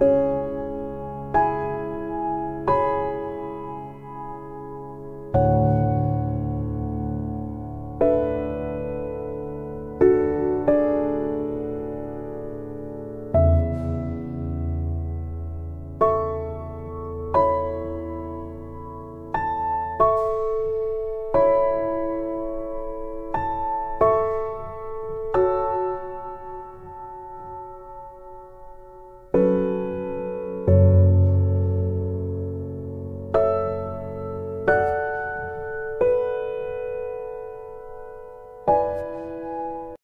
you